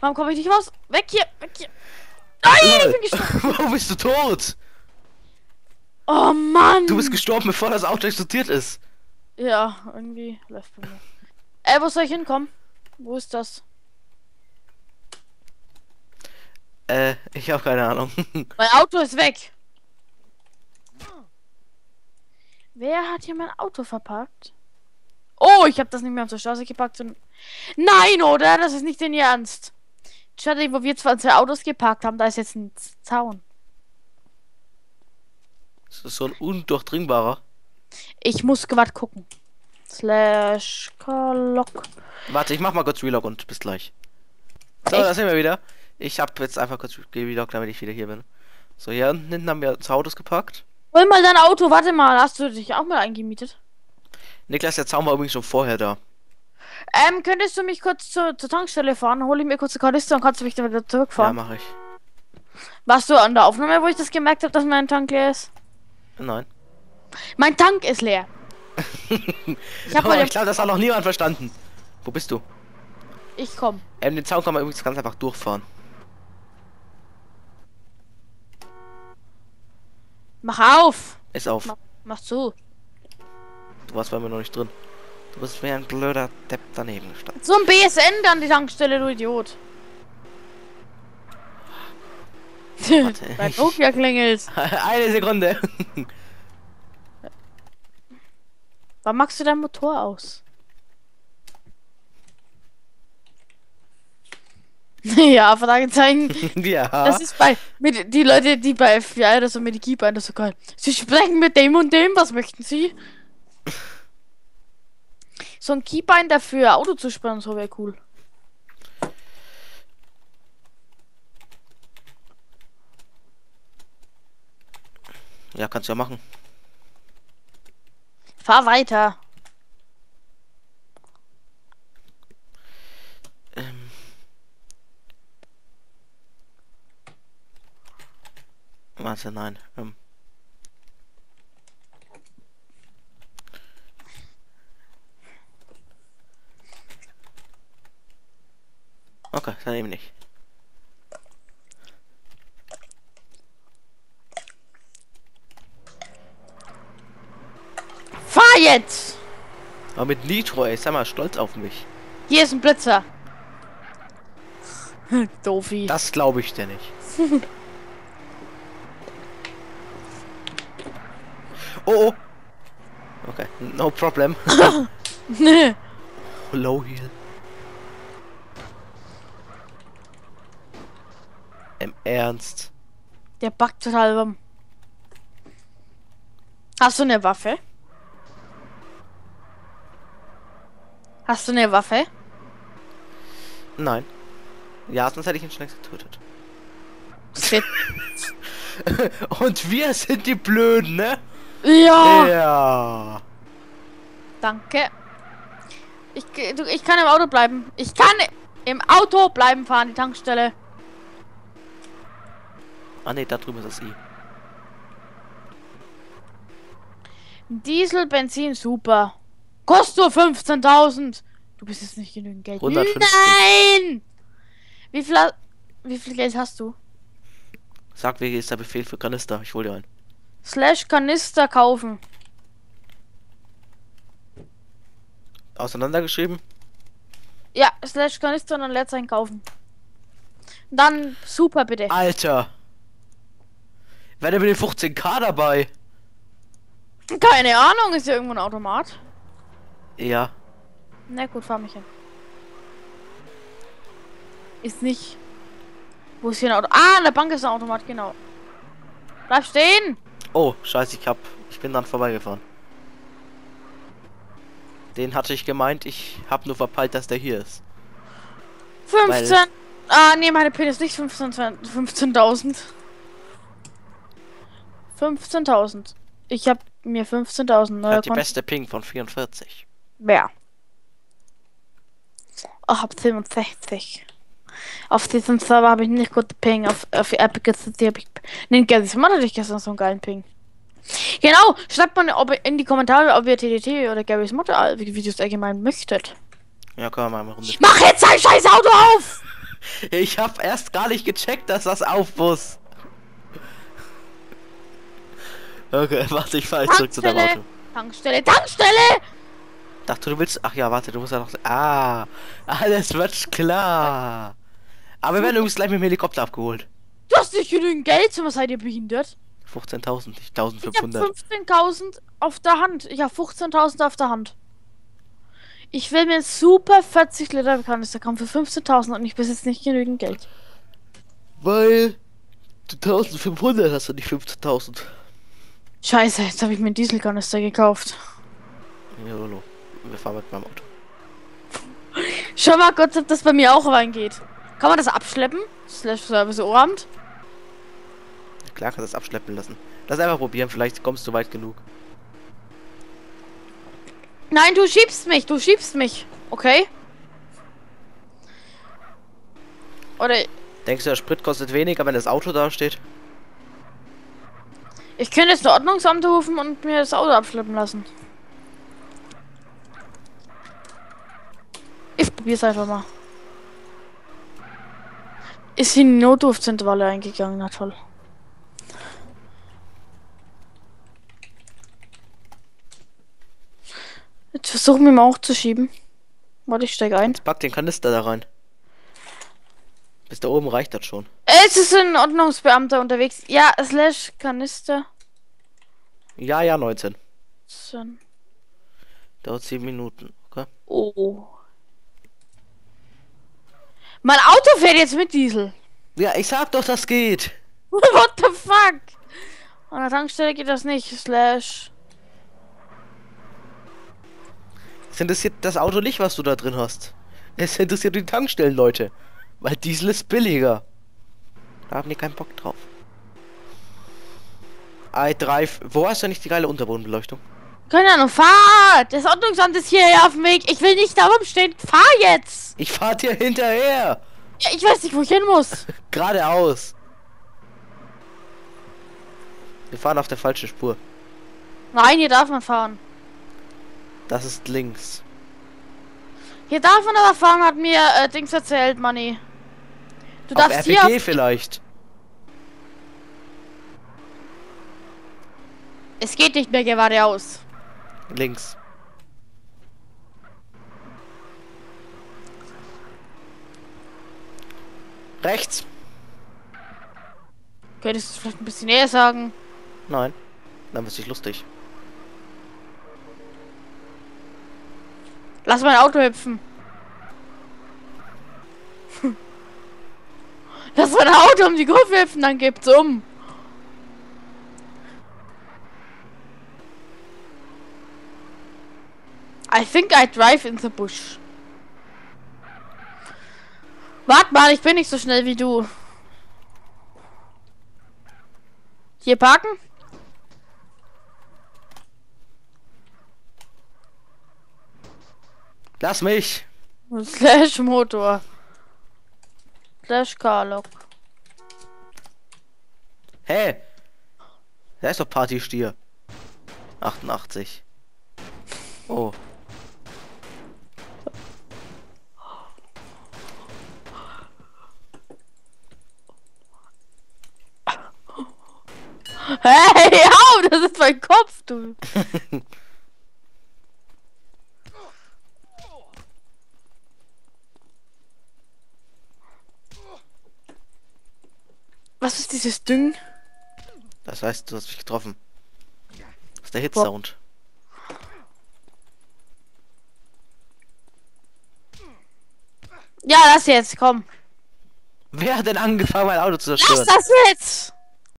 Warum komme ich nicht raus? Weg hier, weg hier. Nein, ich bin gestorben. Warum bist du tot? Oh Mann. Du bist gestorben, bevor das Auto explodiert ist. Ja, irgendwie läuft bei mir. Ey, wo soll ich hinkommen? Wo ist das? Äh, ich habe keine Ahnung. Mein Auto ist weg. Wer hat hier mein Auto verpackt? Oh, ich habe das nicht mehr auf der Straße gepackt. Nein, oder? Das ist nicht den Ernst. Schade, wo wir zwar zwei Autos geparkt haben, da ist jetzt ein Zaun. Das ist so ein undurchdringbarer. Ich muss gerade gucken. Slash Lock. Warte, ich mach mal kurz Relog und bis gleich. So, Echt? da sind wir wieder. Ich hab jetzt einfach kurz Relog, damit ich wieder hier bin. So, hier hinten haben wir zwei Autos gepackt. Hol mal dein Auto, warte mal, hast du dich auch mal eingemietet? Niklas, der Zaun war übrigens schon vorher da. Ähm, könntest du mich kurz zur, zur Tankstelle fahren? Hol ich mir kurz eine Kanister und kannst du mich dann wieder Ja, zurückfahren? mache ich. Warst du an der Aufnahme, wo ich das gemerkt habe, dass mein Tank leer ist? Nein. Mein Tank ist leer. Ich Oh, ich glaube, das hat noch niemand verstanden. Wo bist du? Ich komm. Ähm, den Zaun kann man übrigens ganz einfach durchfahren. Mach auf! Ist auf. Mach, mach zu. Du warst bei mir noch nicht drin. Du bist wie ein blöder Depp daneben gestanden. So ein BSN dann die Tankstelle, du Idiot. Warte, Dein Nokia klingelt. Eine Sekunde. Wann machst du dein Motor aus? ja, Fragezeichen. ja. Das ist bei mit die Leute, die bei FBI oder so mit die Keeper das so geil. Sie sprechen mit dem und dem, was möchten sie? So ein Keybind dafür Auto zu spannen, so wäre cool. ja, kannst du ja machen. Fahr weiter. Ähm. Warte, nein. Ähm. Okay, dann eben nicht. Fahr jetzt! Aber mit Nitro, ey, sei mal stolz auf mich. Hier ist ein Blitzer. Doofi. Das glaube ich dir nicht. oh, oh. Okay, no problem. Low Heal. Ernst. Der backt total rum. Hast du eine Waffe? Hast du eine Waffe? Nein. Ja, sonst hätte ich ihn schon längst getötet. Shit. Und wir sind die Blöden, ne? Ja. Ja. Danke. Ich, du, ich kann im Auto bleiben. Ich kann im Auto bleiben fahren, die Tankstelle. Ah ne, da drüben ist das I. Diesel, Benzin, super. Kostet nur 15.000. Du bist jetzt nicht genügend Geld. 150. Nein! Wie viel, wie viel Geld hast du? Sag, wie ist der Befehl für Kanister? Ich hol dir einen. Slash Kanister kaufen. Auseinandergeschrieben? Ja, Slash Kanister und dann Leerzeichen kaufen. Dann super bitte. Alter! Wer denn mit den 15k dabei? Keine Ahnung, ist ja irgendwo ein Automat. Ja. Na gut, fahr mich hin. Ist nicht. Wo ist hier ein Auto? Ah, an der Bank ist ein Automat, genau. Bleib stehen! Oh, scheiße, ich hab. Ich bin dann vorbeigefahren. Den hatte ich gemeint, ich hab nur verpeilt, dass der hier ist. 15. Ah, nee, meine Pin ist nicht 15 15.000. 15.000. Ich hab mir 15.000 neue Hat die Konten. beste Ping von 44. Wer? Ich hab 67. Auf diesem Server habe ich nicht gute Ping. Auf, auf Epic City habe ich. Nee, Smart hatte ich gestern so einen geilen Ping. Genau, schreibt mal in die Kommentare, ob ihr TDT oder Gary Smart Videos allgemein möchtet. Ja, wir mal eine Runde. Mach jetzt dein scheiß Auto auf! Ich hab erst gar nicht gecheckt, dass das auf muss. Okay, warte, ich fahr jetzt zurück zu deinem Auto. Tankstelle, Tankstelle! Dachte, du willst. Ach ja, warte, du musst ja noch. Ah, alles wird klar. Aber wir werden übrigens gleich mit dem Helikopter abgeholt. Du hast nicht genügend Geld, was seid ihr behindert? 15.000, nicht Ich hab 1500. 15.000 auf der Hand. Ich hab 15.000 auf der Hand. Ich will mir super 40 Liter Kanister kaufen für 15.000 und ich besitze nicht genügend Geld. Weil du 1500 hast und nicht 15.000. Scheiße, jetzt habe ich mir einen Dieselkanister gekauft. Ja, Lolo. Wir fahren mit meinem Auto. Schau mal kurz, ob das bei mir auch reingeht. Kann man das abschleppen? Slash Service Oramt? Klar kannst du das abschleppen lassen. Lass einfach probieren, vielleicht kommst du weit genug. Nein, du schiebst mich, du schiebst mich. Okay? Oder Denkst du, der Sprit kostet weniger, wenn das Auto da steht? Ich könnte jetzt ein Ordnungsamt rufen und mir das Auto abschleppen lassen. Ich probier's einfach mal. Ist in die Notrufzentrale eingegangen, na toll. Jetzt versuchen wir mal auch zu schieben. Warte, ich steig ein. Pack den Kanister da rein. Bis da oben reicht das schon. Es ist ein Ordnungsbeamter unterwegs. Ja, slash Kanister. Ja, ja, 19. So. Dauert 7 Minuten. Okay. Oh. Mein Auto fährt jetzt mit Diesel. Ja, ich sag doch, das geht. What the fuck? An der Tankstelle geht das nicht. Slash. Es interessiert das Auto nicht, was du da drin hast. Es interessiert die Tankstellen, Leute. Weil Diesel ist billiger. Da haben die keinen Bock drauf. i3. Wo hast du nicht die geile Unterbodenbeleuchtung? Keine Ahnung, fahr! Das Ordnungsamt ist hier auf dem Weg. Ich will nicht da rumstehen. Fahr jetzt! Ich fahr dir hinterher. Ja, ich weiß nicht, wo ich hin muss. Geradeaus. Wir fahren auf der falschen Spur. Nein, hier darf man fahren. Das ist links. Hier darf man aber fahren, hat mir äh, Dings erzählt, Manni. Du Auf darfst hier RPG auf vielleicht. Es geht nicht mehr geradeaus. Links. Rechts. Könntest du vielleicht ein bisschen näher sagen? Nein. Dann bist du lustig. Lass mein Auto hüpfen. Lass mein Auto um die Kurve hüpfen, dann gibt's um. I think I drive in the bush. Wart mal, ich bin nicht so schnell wie du. Hier parken? Lass mich. Slash Motor. Slash Carlock. Hä? Da ist doch Partystier. 88. Oh. Hey, au, das ist mein Kopf, du. Was ist dieses Ding? Das heißt, du hast mich getroffen. Das ist der Hit-Sound. Ja, das jetzt, komm. Wer hat denn angefangen, mein Auto zu Lass zerstören? das jetzt!